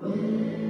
When